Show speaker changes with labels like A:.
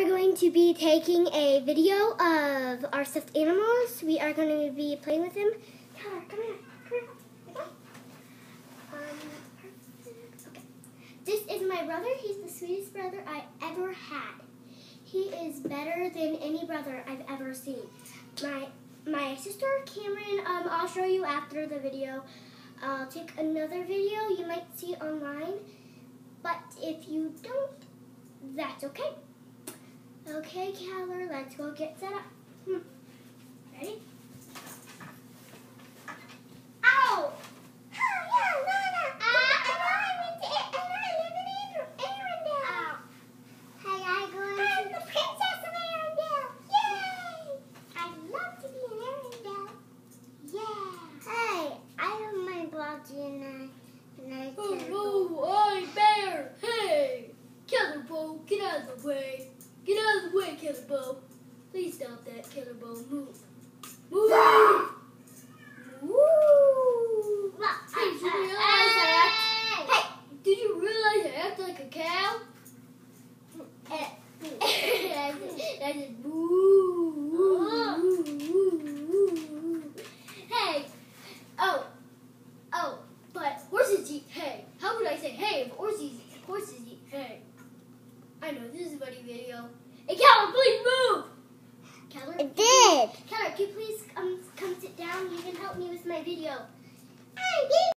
A: are going to be taking a video of our stuffed animals. We are going to be playing with them. Tyler, come here. Um. This is my brother. He's the sweetest brother I ever had. He is better than any brother I've ever seen. My my sister Cameron, um, I'll show you after the video. I'll take another video you might see online. But if you don't, that's okay. Okay, Keller, let's go get set up. Hmm. Ready? Ow! Hey, I go
B: I'm the princess of Arendelle. Yay! I'd love to be an Arendelle. Yeah.
A: Hey, I have my bloggy and I, and I
C: Oh I'm Bear! Hey! Killer Bow, get out of the way! Get out of the way, Killer Bow! Please stop that, Killer Bow. Move. Move! Woo! Hey, did you realize I act,
A: Hey!
C: did you realize I act like a cow? Eh. I said, boo, woo, woo, woo. Hey! Oh! Oh, but horses eat hay. How would I say if horses, horses eat hay? I know, this is a funny video. Hey, Keller, please move! Keller?
A: It can you please um, come sit down? You can help me with my video.